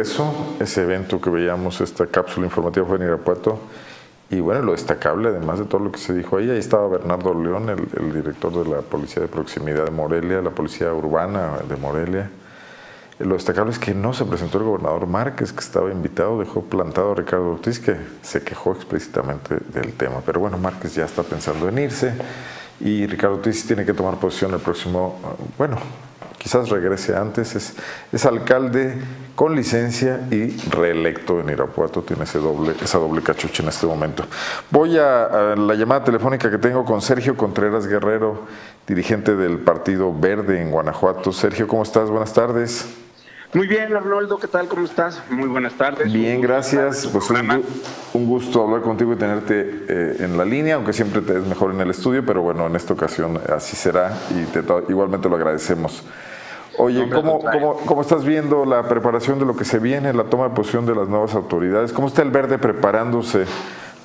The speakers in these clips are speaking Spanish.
Ese evento que veíamos, esta cápsula informativa fue en Irapuato. Y bueno, lo destacable, además de todo lo que se dijo ahí, ahí estaba Bernardo León, el, el director de la Policía de Proximidad de Morelia, la Policía Urbana de Morelia. Lo destacable es que no se presentó el gobernador Márquez, que estaba invitado, dejó plantado a Ricardo Ortiz, que se quejó explícitamente del tema. Pero bueno, Márquez ya está pensando en irse y Ricardo Ortiz tiene que tomar posición el próximo, bueno, quizás regrese antes, es, es alcalde con licencia y reelecto en Irapuato, tiene ese doble, esa doble cachucha en este momento. Voy a, a la llamada telefónica que tengo con Sergio Contreras Guerrero, dirigente del Partido Verde en Guanajuato. Sergio, ¿cómo estás? Buenas tardes. Muy bien, Arnoldo, ¿qué tal? ¿Cómo estás? Muy buenas tardes. Bien, gracias. Pues un, un, gusto hablar contigo y tenerte eh, en la línea, aunque siempre te es mejor en el estudio, pero bueno, en esta ocasión así será y te, igualmente lo agradecemos. Oye, ¿cómo, ¿cómo, ¿cómo, estás viendo la preparación de lo que se viene, la toma de posición de las nuevas autoridades? ¿Cómo está el verde preparándose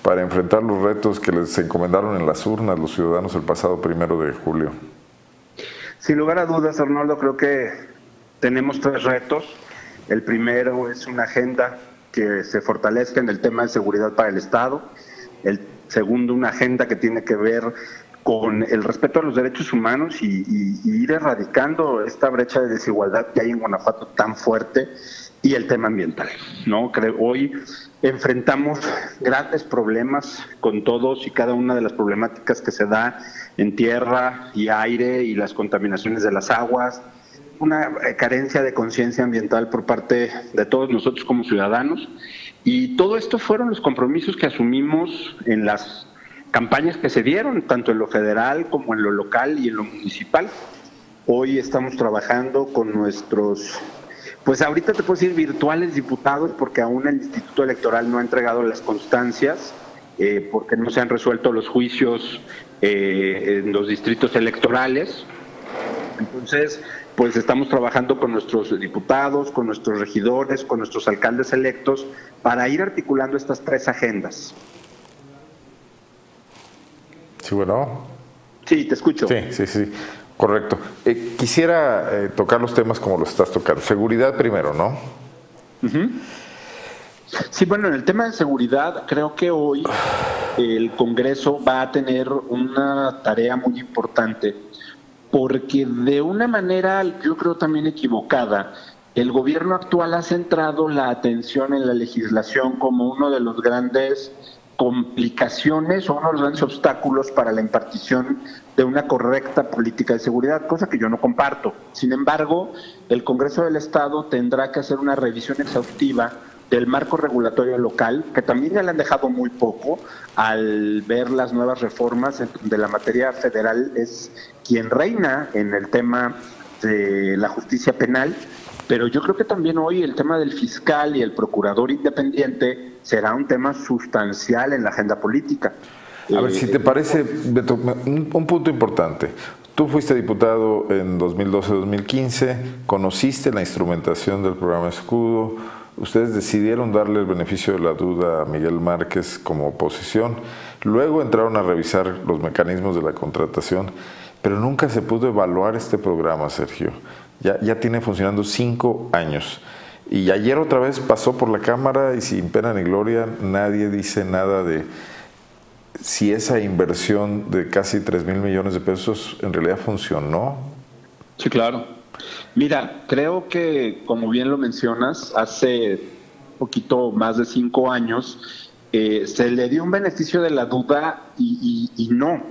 para enfrentar los retos que les encomendaron en las urnas los ciudadanos el pasado primero de julio? Sin lugar a dudas, Arnoldo, creo que tenemos tres retos. El primero es una agenda que se fortalezca en el tema de seguridad para el Estado. El segundo, una agenda que tiene que ver con el respeto a los derechos humanos y, ir erradicando esta brecha de desigualdad que hay en Guanajuato tan fuerte y el tema ambiental. ¿no? Creo, hoy enfrentamos grandes problemas con todos y cada una de las problemáticas que se da en tierra y aire y las contaminaciones de las aguas, una eh, carencia de conciencia ambiental por parte de todos nosotros como ciudadanos. Y todo esto fueron los compromisos que asumimos en las campañas que se dieron, tanto en lo federal como en lo local y en lo municipal. Hoy estamos trabajando con nuestros, pues ahorita te puedo decir virtuales diputados, porque aún el Instituto Electoral no ha entregado las constancias, eh, porque no se han resuelto los juicios eh, en los distritos electorales. Entonces, pues estamos trabajando con nuestros diputados, con nuestros regidores, con nuestros alcaldes electos, para ir articulando estas tres agendas. Sí, bueno. Sí, te escucho. Sí, sí, sí. Correcto. Eh, quisiera eh, tocar los temas como los estás tocando. Seguridad primero, ¿no? Uh -huh. Sí, bueno, en el tema de seguridad, creo que hoy el Congreso va a tener una tarea muy importante porque de una manera, yo creo también equivocada, el gobierno actual ha centrado la atención en la legislación como uno de los grandes complicaciones o uno de los grandes obstáculos para la impartición de una correcta política de seguridad, cosa que yo no comparto. Sin embargo, el Congreso del Estado tendrá que hacer una revisión exhaustiva del marco regulatorio local, que también ya le han dejado muy poco al ver las nuevas reformas donde la materia federal es quien reina en el tema de la justicia penal, pero yo creo que también hoy el tema del fiscal y el procurador independiente será un tema sustancial en la agenda política. A ver, si te parece, Beto, un, un punto importante. Tú fuiste diputado en 2012-2015, conociste la instrumentación del programa Escudo, ustedes decidieron darle el beneficio de la duda a Miguel Márquez como oposición, luego entraron a revisar los mecanismos de la contratación, pero nunca se pudo evaluar este programa, Sergio. Ya, ya tiene funcionando cinco años. Y ayer otra vez pasó por la Cámara y sin pena ni gloria nadie dice nada de si esa inversión de casi 3 mil millones de pesos en realidad funcionó. Sí, claro. Mira, creo que, como bien lo mencionas, hace poquito más de cinco años eh, se le dio un beneficio de la duda y, no,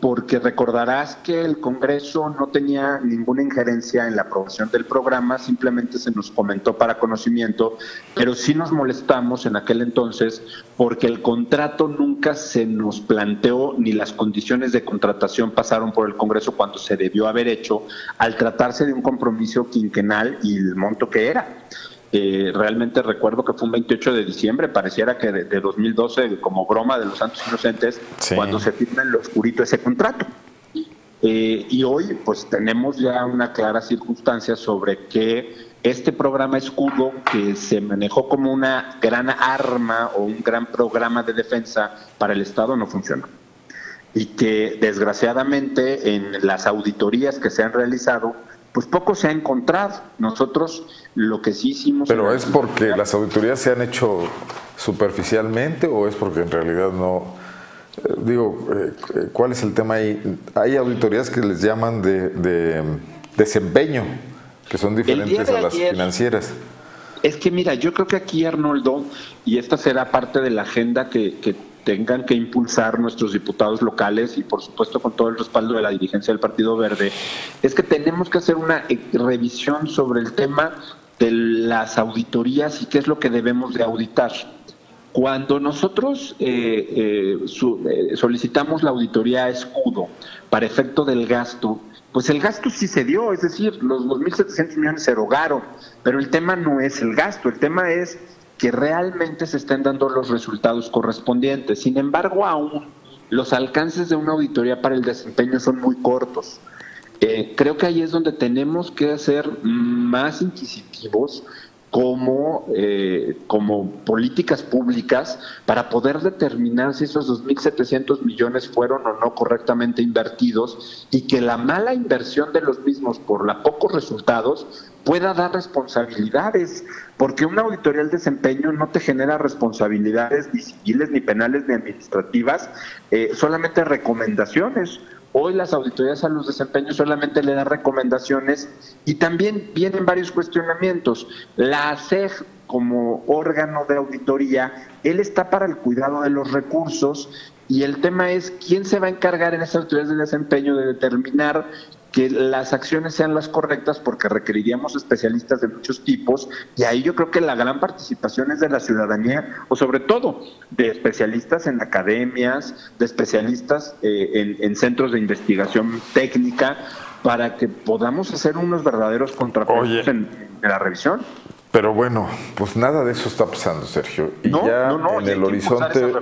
porque recordarás que el Congreso no tenía ninguna injerencia en la aprobación del programa, simplemente se nos comentó para conocimiento, pero sí nos molestamos en aquel entonces porque el contrato nunca se nos planteó ni las condiciones de contratación pasaron por el Congreso cuando se debió haber hecho al tratarse de un compromiso quinquenal y el monto que era. Eh, realmente recuerdo que fue un 28 de diciembre, pareciera que de, de 2012, como broma de los Santos Inocentes, sí. cuando se firma en lo oscurito ese contrato. Eh, y hoy, pues tenemos ya una clara circunstancia sobre que este programa escudo, que se manejó como una gran arma o un gran programa de defensa para el Estado, no funcionó. Y que desgraciadamente en las auditorías que se han realizado, pues poco se ha encontrado. Nosotros lo que sí hicimos... Pero es porque las auditorías se han hecho superficialmente o es porque en realidad no... Eh, digo, eh, eh, ¿cuál es el tema ahí? Hay auditorías que les llaman de, desempeño, que son diferentes a las financieras. Es que mira, yo creo que aquí Arnoldo, y esta será parte de la agenda que, que tengan que impulsar nuestros diputados locales y por supuesto con todo el respaldo de la dirigencia del Partido Verde, es que tenemos que hacer una eh, revisión sobre el tema de las auditorías y qué es lo que debemos de auditar. Cuando nosotros eh, eh, solicitamos la auditoría a escudo para efecto del gasto, pues el gasto sí se dio, es decir, los 2.700 millones se erogaron, pero el tema no es el gasto, el tema es que realmente se estén dando los resultados correspondientes. Sin embargo, aún los alcances de una auditoría para el desempeño son muy cortos. Eh, creo que ahí es donde tenemos que ser más inquisitivos como, eh, como políticas públicas para poder determinar si esos 2.700 millones fueron o no correctamente invertidos y que la mala inversión de los mismos por la pocos resultados pueda dar responsabilidades, porque una auditoría del desempeño no te genera responsabilidades ni civiles, ni penales, ni administrativas, eh, solamente recomendaciones. Hoy las auditorías a los desempeños solamente le dan recomendaciones y también vienen varios cuestionamientos. La ASEG como órgano de auditoría, él está para el cuidado de los recursos y el tema es quién se va a encargar en esas autoridades de desempeño de determinar que las acciones sean las correctas porque requeriríamos especialistas de muchos tipos y ahí yo creo que la gran participación es de la ciudadanía o sobre todo de especialistas en academias, de especialistas eh, en, centros de investigación técnica para que podamos hacer unos verdaderos contrapesos en, la revisión. Pero bueno, pues nada de eso está pasando, Sergio. Y ya en el horizonte,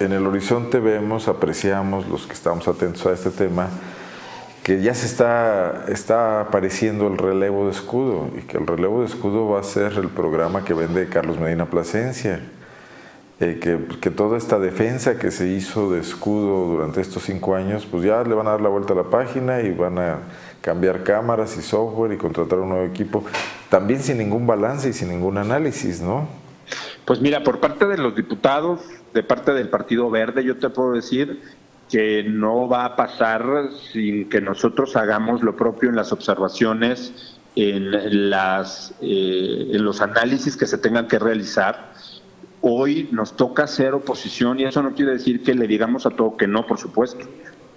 en el horizonte vemos, apreciamos los que estamos atentos a este tema que ya se está, está apareciendo el relevo de escudo y que el relevo de escudo va a ser el programa que vende Carlos Medina Plasencia. Eh, que, toda esta defensa que se hizo de escudo durante estos cinco años, pues ya le van a dar la vuelta a la página y van a cambiar cámaras y software y contratar un nuevo equipo, también sin ningún balance y sin ningún análisis, ¿no? Pues mira, por parte de los diputados, de parte del Partido Verde, yo te puedo decir que no va a pasar sin que nosotros hagamos lo propio en las observaciones, en, las, eh, en los análisis que se tengan que realizar. Hoy nos toca hacer oposición y eso no quiere decir que le digamos a todo que no, por supuesto.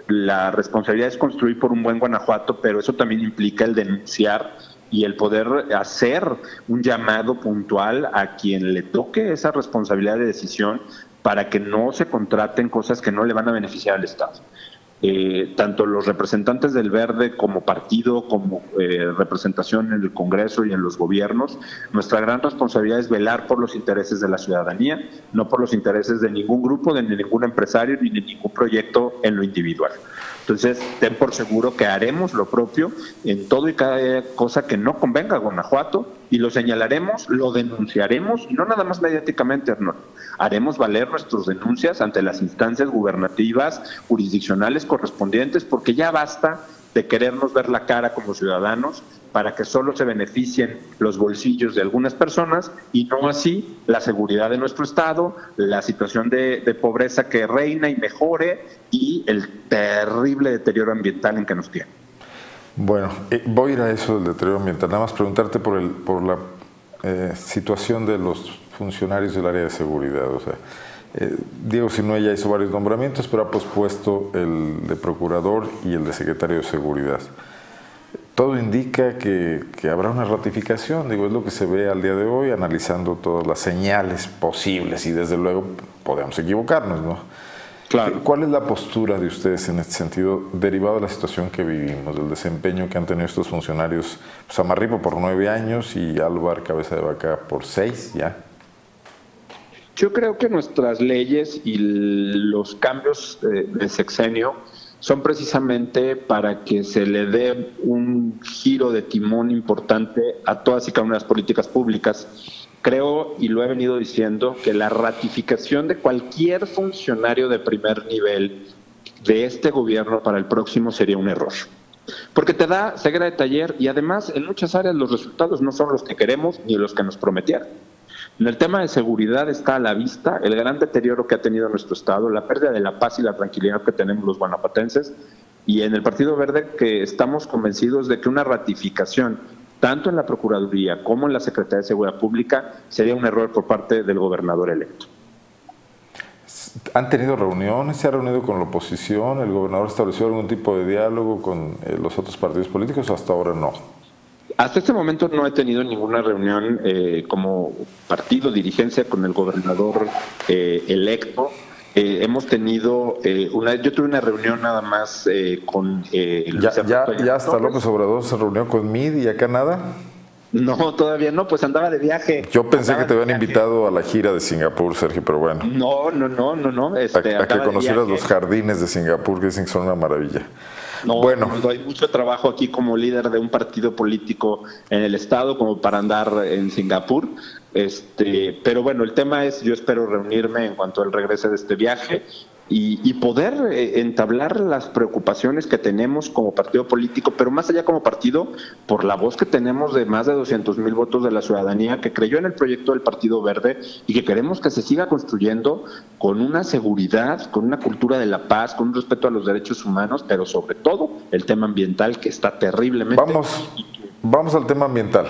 La responsabilidad es construir por un buen Guanajuato, pero eso también implica el denunciar y el poder hacer un llamado puntual a quien le toque esa responsabilidad de decisión para que no se contraten cosas que no le van a beneficiar al Estado. Eh, tanto los representantes del Verde como partido, como eh, representación en el Congreso y en los gobiernos, nuestra gran responsabilidad es velar por los intereses de la ciudadanía, no por los intereses de ningún grupo, de ningún empresario ni de ningún proyecto en lo individual. Entonces, ten por seguro que haremos lo propio en todo y cada cosa que no convenga a Guanajuato y lo señalaremos, lo denunciaremos, y no nada más mediáticamente, no. Haremos valer nuestras denuncias ante las instancias gubernativas, jurisdiccionales correspondientes, porque ya basta de querernos ver la cara como ciudadanos para que solo se beneficien los bolsillos de algunas personas y no así la seguridad de nuestro Estado, la situación de, pobreza que reina y mejore y el terrible deterioro ambiental en que nos tiene. Bueno, eh, voy a ir a eso del deterioro ambiental. Nada más preguntarte por, el, por la eh, situación de los funcionarios del área de seguridad. O sea, eh, Diego Sinue ya hizo varios nombramientos, pero ha pospuesto el de procurador y el de secretario de seguridad. Todo indica que, habrá una ratificación, digo, es lo que se ve al día de hoy, analizando todas las señales posibles y desde luego podemos equivocarnos, ¿no? Claro. ¿Cuál es la postura de ustedes en este sentido, derivado de la situación que vivimos, del desempeño que han tenido estos funcionarios? Pues Amarripo por nueve años y Álvaro Cabeza de Vaca por seis ya. Yo creo que nuestras leyes y los cambios de sexenio son precisamente para que se le dé un giro de timón importante a todas y cada una de las políticas públicas. Creo, y lo he venido diciendo, que la ratificación de cualquier funcionario de primer nivel de este gobierno para el próximo sería un error. porque te da ceguera de taller y además en muchas áreas los resultados no son los que queremos ni los que nos prometieron. En el tema de seguridad está a la vista el gran deterioro que ha tenido nuestro Estado, la pérdida de la paz y la tranquilidad que tenemos los guanapatenses, y en el Partido Verde que estamos convencidos de que una ratificación tanto en la Procuraduría como en la Secretaría de Seguridad Pública sería un error por parte del gobernador electo. ¿Han tenido reuniones? ¿Se ha reunido con la oposición? ¿El gobernador estableció algún tipo de diálogo con eh, los otros partidos políticos? Hasta ahora no. Hasta este momento no he tenido ninguna reunión eh, como partido, dirigencia con el gobernador eh, electo. hemos tenido una, yo tuve una reunión nada más con el ya, ya, ya hasta López Obrador se reunió con MID y acá nada. No, todavía no, pues andaba de viaje. Yo pensé que te habían invitado a la gira de Singapur, Sergio, pero bueno. No, no, no, no, no. Este, a, que conocieras los jardines de Singapur, que dicen que son una maravilla. No, bueno. hay mucho trabajo aquí como líder de un partido político en el estado como para andar en Singapur. Este, pero bueno, el tema es, yo espero reunirme en cuanto él regrese de este viaje y, poder eh, entablar las preocupaciones que tenemos como partido político, pero más allá como partido, por la voz que tenemos de más de 200 mil votos de la ciudadanía que creyó en el proyecto del Partido Verde y que queremos que se siga construyendo con una seguridad, con una cultura de la paz, con un respeto a los derechos humanos, pero sobre todo el tema ambiental que está terriblemente. Vamos, vamos al tema ambiental,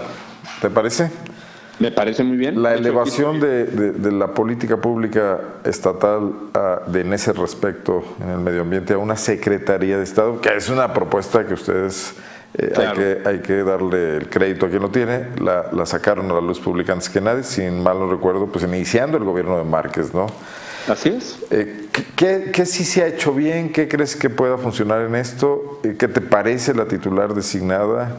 ¿te parece? Me parece muy bien. La elevación de, la política pública estatal de, en ese respecto en el medio ambiente a una Secretaría de Estado, que es una propuesta que ustedes eh, hay, que, hay que darle el crédito a quien lo tiene, la, sacaron a la luz pública antes que nadie, sin mal no recuerdo, pues iniciando el gobierno de Márquez, ¿no? Así es. Eh, ¿qué, ¿Qué sí se ha hecho bien? ¿Qué crees que pueda funcionar en esto? Eh, ¿Qué te parece la titular designada?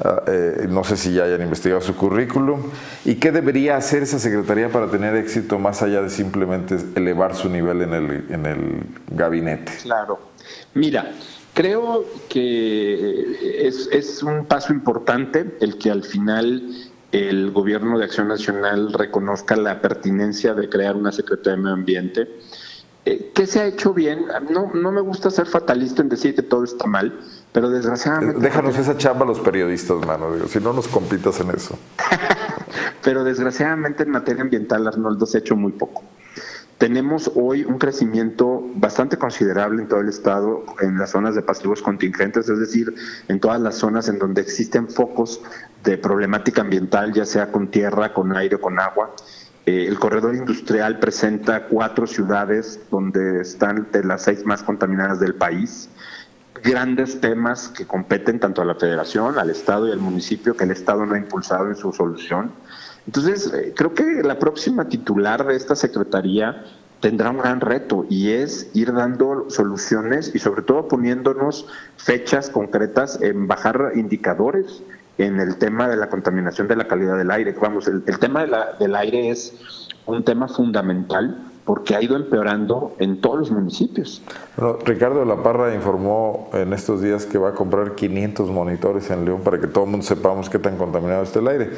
Ah, eh, no sé si ya hayan investigado su currículum, y qué debería hacer esa Secretaría para tener éxito más allá de simplemente elevar su nivel en el, en el gabinete. Claro, mira, creo que es, es un paso importante el que al final el Gobierno de Acción Nacional reconozca la pertinencia de crear una Secretaría de Medio Ambiente. Eh, ¿Qué se ha hecho bien? No, no me gusta ser fatalista en decir que todo está mal, pero desgraciadamente... Déjanos esa chamba a los periodistas, mano, digo, si no nos compitas en eso. pero desgraciadamente en materia ambiental, Arnoldo, se ha hecho muy poco. Tenemos hoy un crecimiento bastante considerable en todo el estado, en las zonas de pasivos contingentes, es decir, en todas las zonas en donde existen focos de problemática ambiental, ya sea con tierra, con aire o con agua. Eh, el corredor industrial presenta cuatro ciudades donde están de las seis más contaminadas del país grandes temas que competen tanto a la federación, al Estado y al municipio que el Estado no ha impulsado en su solución. Entonces, eh, creo que la próxima titular de esta Secretaría tendrá un gran reto y es ir dando soluciones y sobre todo poniéndonos fechas concretas en bajar indicadores en el tema de la contaminación de la calidad del aire. Vamos, el, tema del aire es un tema fundamental porque ha ido empeorando en todos los municipios. Bueno, Ricardo la Parra informó en estos días que va a comprar 500 monitores en León para que todo el mundo sepamos qué tan contaminado está el aire.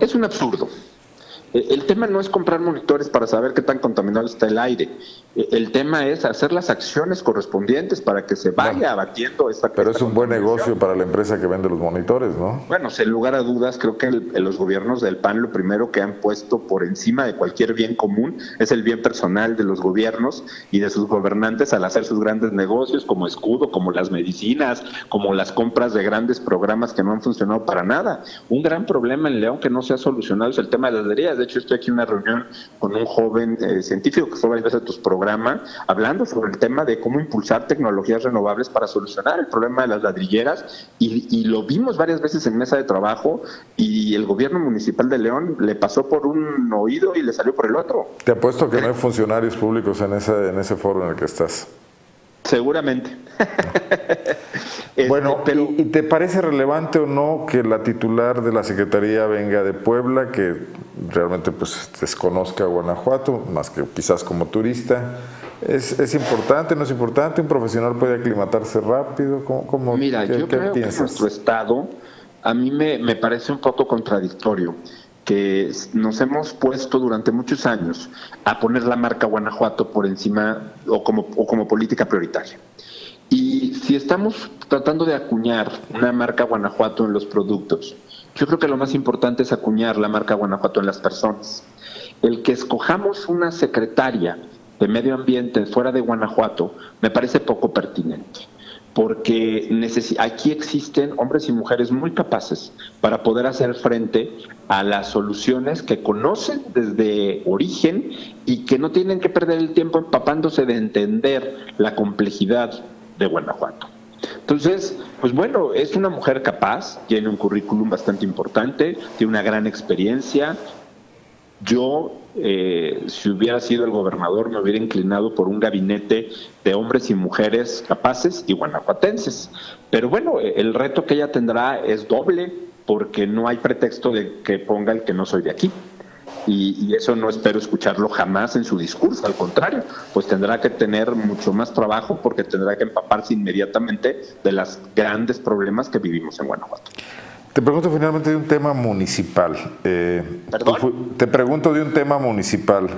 Es un absurdo. Eh, el tema no es comprar monitores para saber qué tan contaminado está el aire. Eh, el tema es hacer las acciones correspondientes para que se vaya abatiendo esta Pero es un buen negocio para la empresa que vende los monitores, ¿no? Bueno, sin lugar a dudas, creo que los gobiernos del PAN lo primero que han puesto por encima de cualquier bien común es el bien personal de los gobiernos y de sus gobernantes al hacer sus grandes negocios como escudo, como las medicinas, como las compras de grandes programas que no han funcionado para nada. Un gran problema en León que no se ha solucionado es el tema de las derivadas de hecho, estoy aquí en una reunión con un joven eh, científico que fue varias veces a tus programas, hablando sobre el tema de cómo impulsar tecnologías renovables para solucionar el problema de las ladrilleras. Y, lo vimos varias veces en mesa de trabajo y el gobierno municipal de León le pasó por un oído y le salió por el otro. Te apuesto que no hay funcionarios públicos en ese, en ese foro en el que estás. Seguramente. Este, bueno, pero... ¿y, te parece relevante o no que la titular de la Secretaría venga de Puebla, que realmente pues desconozca Guanajuato, más que quizás como turista? ¿Es, es importante, no es importante? ¿Un profesional puede aclimatarse rápido? ¿Cómo, Mira, yo creo que nuestro estado a mí me, me parece un poco contradictorio que nos hemos puesto durante muchos años a poner la marca Guanajuato por encima o como, o como política prioritaria. Y si estamos tratando de acuñar una marca Guanajuato en los productos, yo creo que lo más importante es acuñar la marca Guanajuato en las personas. El que escojamos una secretaria de medio ambiente fuera de Guanajuato me parece poco pertinente porque aquí existen hombres y mujeres muy capaces para poder hacer frente a las soluciones que conocen desde origen y que no tienen que perder el tiempo empapándose de entender la complejidad de Guanajuato. Entonces, pues bueno, es una mujer capaz, tiene un currículum bastante importante, tiene una gran experiencia. Yo eh, si hubiera sido el gobernador, me hubiera inclinado por un gabinete de hombres y mujeres capaces y guanajuatenses. Pero bueno, el reto que ella tendrá es doble, porque no hay pretexto de que ponga el que no soy de aquí. Y, y, eso no espero escucharlo jamás en su discurso, al contrario, pues tendrá que tener mucho más trabajo porque tendrá que empaparse inmediatamente de los grandes problemas que vivimos en Guanajuato. Te pregunto finalmente de un tema municipal. Eh, te pregunto de un tema municipal.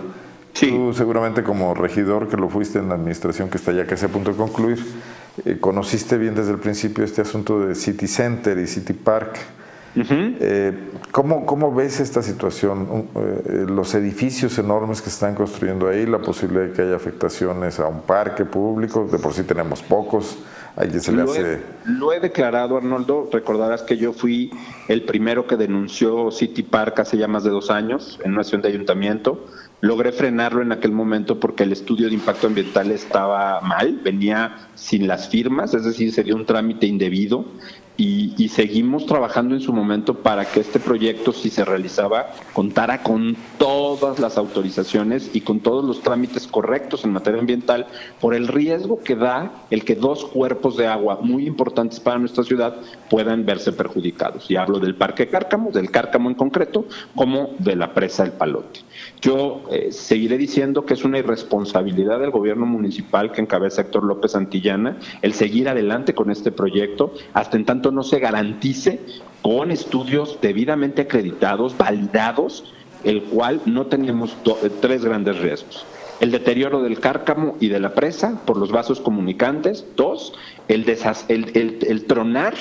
Tú seguramente como regidor que lo fuiste en la administración que está ya casi a punto de concluir, eh, conociste bien desde el principio este asunto de City Center y City Park. Eh, ¿cómo, ves esta situación? los edificios enormes que se están construyendo ahí, la posibilidad de que haya afectaciones a un parque público, de por sí tenemos pocos lo, he, declarado, Arnoldo. Recordarás que yo fui el primero que denunció City Park hace ya más de dos años en una acción de ayuntamiento. Logré frenarlo en aquel momento porque el estudio de impacto ambiental estaba mal, venía sin las firmas, es decir, sería un trámite indebido y, seguimos trabajando en su momento para que este proyecto, si se realizaba, contara con todas las autorizaciones y con todos los trámites correctos en materia ambiental por el riesgo que da el que dos cuerpos de agua muy importantes para nuestra ciudad puedan verse perjudicados. Y hablo del Parque Cárcamo, del Cárcamo en concreto, como de la presa El Palote. Yo eh, seguiré diciendo que es una irresponsabilidad del gobierno municipal que encabeza Héctor López Santillana el seguir adelante con este proyecto hasta en tanto no se garantice con estudios debidamente acreditados, validados, el cual no tenemos eh, tres grandes riesgos. El deterioro del cárcamo y de la presa por los vasos comunicantes. Dos, el, el, tronar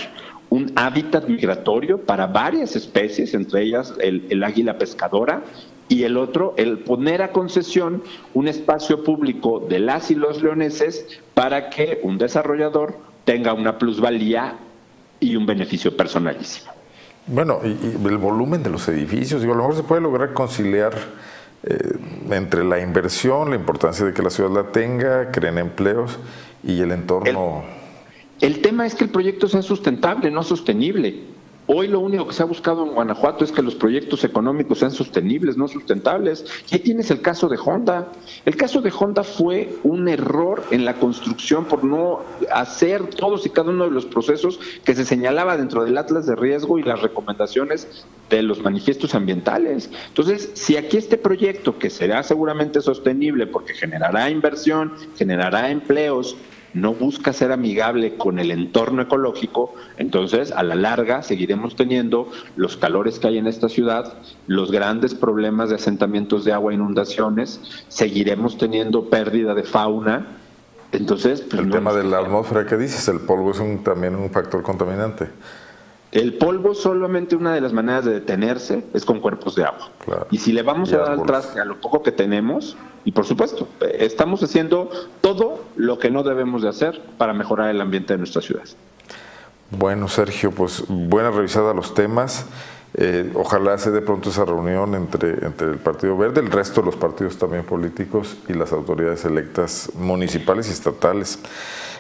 un hábitat migratorio para varias especies, entre ellas el, águila pescadora, y el otro, el poner a concesión un espacio público de las y los leoneses para que un desarrollador tenga una plusvalía y un beneficio personalísimo. Bueno, y, el volumen de los edificios, digo, a lo mejor se puede lograr conciliar eh, entre la inversión, la importancia de que la ciudad la tenga, creen empleos y el entorno. el tema es que el proyecto sea sustentable, no sostenible. Hoy lo único que se ha buscado en Guanajuato es que los proyectos económicos sean sostenibles, no sustentables. Y ahí tienes el caso de Honda. El caso de Honda fue un error en la construcción por no hacer todos y cada uno de los procesos que se señalaba dentro del Atlas de Riesgo y las recomendaciones de los manifiestos ambientales. Entonces, si aquí este proyecto, que será seguramente sostenible porque generará inversión, generará empleos, no busca ser amigable con el entorno ecológico, entonces a la larga seguiremos teniendo los calores que hay en esta ciudad, los grandes problemas de asentamientos de agua, inundaciones, seguiremos teniendo pérdida de fauna. Entonces, pues, el tema de la atmósfera que dices, el polvo es un, también un factor contaminante. El polvo solamente una de las maneras de detenerse es con cuerpos de agua. Y si le vamos a dar al traste a lo poco que tenemos, y por supuesto, estamos haciendo todo lo que no debemos de hacer para mejorar el ambiente de nuestra ciudad. Bueno, Sergio, pues buena revisada a los temas. Eh, ojalá se dé pronto esa reunión entre, entre el Partido Verde, el resto de los partidos también políticos y las autoridades electas municipales y estatales.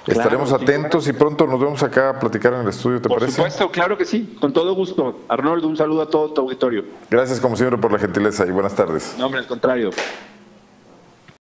Estaremos atentos y pronto nos vemos acá a platicar en el estudio, ¿te parece? Por supuesto, claro que sí, con todo gusto. Arnoldo, un saludo a todo tu auditorio. Gracias como siempre por la gentileza y buenas tardes. No, hombre, al contrario.